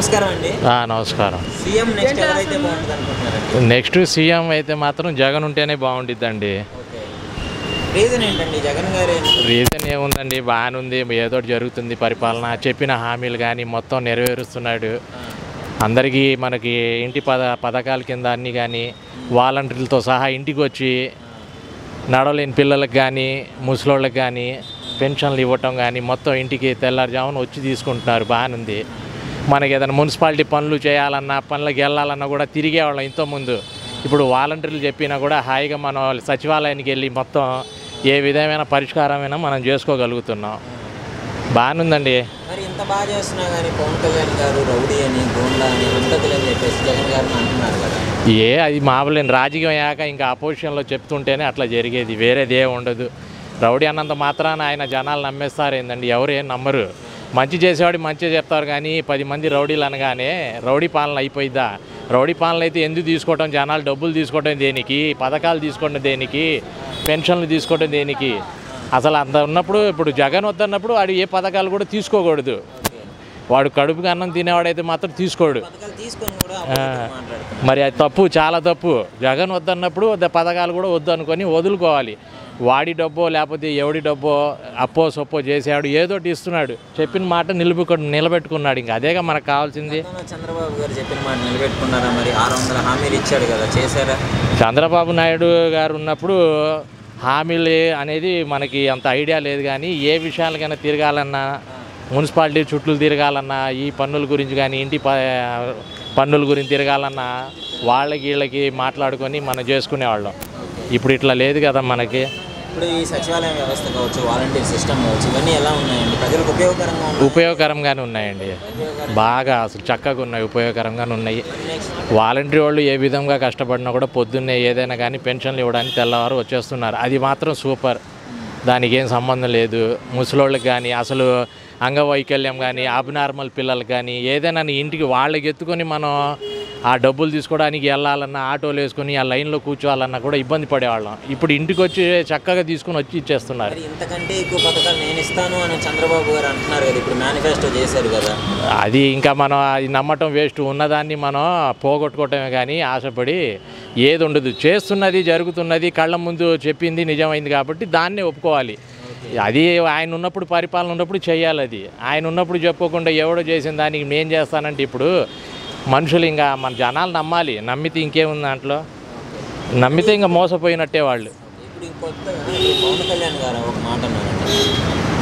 నమస్కారం అండి. ఆ, నమస్కారం. సీఎం నెక్స్ట్ ఎవరైతే బాగుంటుంది అనుకుంటున్నారండి నెక్స్ట్ సీఎం అయితే మాత్రం జగన్ ఉంటేనే బాగుండిద్దండి. ఓకే. రీజన్ ఏంటండి? జగన్ గారు ఏంటి? రీజన్ ఏముందండి? బాగానే ఉంది ఏదో ఒకటి జరుగుతుంది పరిపాలన. చెప్పిన హామీలు కానీ మొత్తం నెరవేరుస్తున్నాడు. అందరికీ మనకి ఇంటి పద పథకాల కింద అన్నీ కానీ వాలంటీర్లతో సహా ఇంటికి వచ్చి నడవలేని పిల్లలకు కానీ ముసలోళ్ళకి కానీ పెన్షన్లు ఇవ్వటం కానీ మొత్తం ఇంటికి తెల్లారుజామున వచ్చి తీసుకుంటున్నారు. బాగానుంది. మనకి ఏదైనా మున్సిపాలిటీ పనులు చేయాలన్నా పనులకు వెళ్ళాలన్నా కూడా తిరిగేవాళ్ళం ఇంతకుముందు. ఇప్పుడు వాలంటీర్లు చెప్పినా కూడా హాయిగా మనం సచివాలయానికి వెళ్ళి మొత్తం ఏ విధమైన పరిష్కారమైనా మనం చేసుకోగలుగుతున్నాం. బాగానుందండి మరి ఇంత బాగా చేస్తున్నా కానీ పవన్ కళ్యాణ్ గారు రౌడీ అని గోండా అని చెప్పేసి జగన్ గారిని అంటున్నారు కదా. ఏ అది మామూలు రాజకీయం అయ్యాక ఇంకా అపోజిషన్లో చెప్తుంటేనే అట్లా జరిగేది. వేరేది ఏ ఉండదు. రౌడీ అన్నంత మాత్రాన ఆయన జనాలు నమ్మేస్తారు ఏందండి ఎవరు ఏం నమ్మరు? మంచి చేసేవాడు మంచి చెప్తారు కానీ పది మంది రౌడీలు అనగానే రౌడీ పాలన అయిపోయిద్దా? రౌడీ పాలన అయితే ఎందుకు తీసుకోవటం? జనాలు డబ్బులు తీసుకోవటం దేనికి? పథకాలు తీసుకోవడం దేనికి? పెన్షన్లు తీసుకోవడం దేనికి? అసలు అంత ఉన్నప్పుడు ఇప్పుడు జగన్ వద్దన్నప్పుడు వాడు ఏ పథకాలు కూడా తీసుకోకూడదు. వాడు కడుపుకి అన్నం తినేవాడైతే మాత్రం తీసుకోడు. మరి అది తప్పు చాలా తప్పు. జగన్ వద్దన్నప్పుడు పథకాలు కూడా వద్దు అనుకొని వదులుకోవాలి. వాడి డబ్బో లేకపోతే ఎవడి డబ్బో అప్పో సొప్పో చేసాడు ఏదో ఒకటి ఇస్తున్నాడు. చెప్పిన మాట నిలుపుకు నిలబెట్టుకున్నాడు. ఇంకా అదేగా మనకు కావాల్సింది. చంద్రబాబు గారు చెప్పిన మాట నిలబెట్టుకున్నారా మరి? ఆరు వందల హామీలు ఇచ్చాడు కదా చేశారా? చంద్రబాబు నాయుడు గారు ఉన్నప్పుడు హామీలు అనేది మనకి అంత ఐడియా లేదు కానీ ఏ విషయాలకైనా తిరగాలన్నా మున్సిపాలిటీ చుట్టూ తిరగాలన్నా ఈ పన్నుల గురించి కానీ ఇంటి పన్నుల గురించి తిరగాలన్నా వాళ్ళకి వీళ్ళకి మాట్లాడుకొని మనం చేసుకునేవాళ్ళం. ఇప్పుడు ఇట్లా లేదు కదా మనకి. ఇప్పుడు ఈ సచివాలయం వ్యవస్థ కావచ్చు వాలంటీర్ సిస్టమ్ కావచ్చు ఇవన్నీ ఎలా ఉన్నాయండి? ప్రజలకు ఉపయోగకరంగా ఉపయోగకరంగానే ఉన్నాయండి. బాగా అసలు చక్కగా ఉన్నాయి ఉపయోగకరంగానే ఉన్నాయి. వాలంటీర్ వాళ్ళు ఏ విధంగా కష్టపడినా కూడా పొద్దున్నే ఏదైనా కానీ పెన్షన్లు ఇవ్వడానికి తెల్లవారు వచ్చేస్తున్నారు. అది మాత్రం సూపర్. దానికి ఏం సంబంధం లేదు. ముసలోళ్ళకి కానీ అసలు అంగవైకల్యం కానీ అబ్నార్మల్ పిల్లలకి కానీ ఏదైనా ఇంటికి వాళ్ళకి ఎత్తుకొని మనం ఆ డబ్బులు తీసుకోవడానికి వెళ్ళాలన్నా ఆటోలు వేసుకొని ఆ లైన్లో కూర్చోవాలన్నా కూడా ఇబ్బంది పడేవాళ్ళం. ఇప్పుడు ఇంటికి వచ్చి చక్కగా తీసుకొని వచ్చి ఇచ్చేస్తున్నారు. ఇంతకంటే ఎక్కువ పథకాలు నేను ఇస్తాను అని చంద్రబాబు గారు అంటున్నారు కదా ఇప్పుడు మేనిఫెస్టో చేశారు కదా. అది ఇంకా మనం అది నమ్మటం వేస్ట్. ఉన్నదాన్ని మనం పోగొట్టుకోవటమే కానీ ఆశపడి ఏది ఉండదు. చేస్తున్నది జరుగుతున్నది కళ్ళ ముందు చెప్పింది నిజమైంది కాబట్టి దాన్నే ఒప్పుకోవాలి. అది ఆయన ఉన్నప్పుడు పరిపాలన ఉన్నప్పుడు చేయాలి అది. ఆయన ఉన్నప్పుడు చెప్పుకోకుండా ఎవడో చేసిన దానికి నేను చేస్తానంటే ఇప్పుడు మనుషులు ఇంకా మన జనాలు నమ్మాలి. నమ్మితే ఇంకేముంది దాంట్లో? నమ్మితే ఇంకా మోసపోయినట్టే వాళ్ళు. పవన్ కళ్యాణ్ గారు ఒక మాట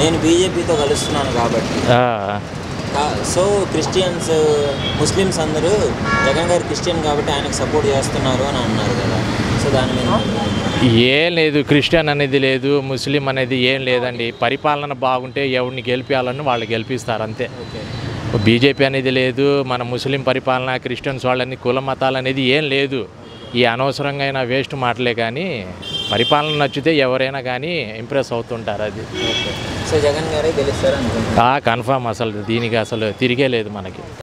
నేను బీజేపీతో కలుస్తున్నాను కాబట్టి. సో క్రిస్టియన్స్ ముస్లిమ్స్ అందరూ జగన్ గారు క్రిస్టియన్ కాబట్టి ఆయనకు సపోర్ట్ చేస్తున్నారు అని అన్నారు కదా. సో దాని మీద ఏం లేదు. క్రిస్టియన్ అనేది లేదు ముస్లిం అనేది ఏం లేదండి. పరిపాలన బాగుంటే ఎవరిని గెలిపించాలని వాళ్ళు గెలిపిస్తారు అంతే. ఓకే. బీజేపీ అనేది లేదు మన ముస్లిం పరిపాలన క్రిస్టియన్స్ వాళ్ళని కుల మతాలు అనేది ఏం లేదు. ఈ అనవసరంగా అయినా వేస్ట్ మాటలే కానీ పరిపాలన నచ్చితే ఎవరైనా కానీ ఇంప్రెస్ అవుతుంటారు అది. సో జగన్ గారే గెలుస్తారు కన్ఫామ్ అసలు దీనికి అసలు తిరిగే లేదు మనకి.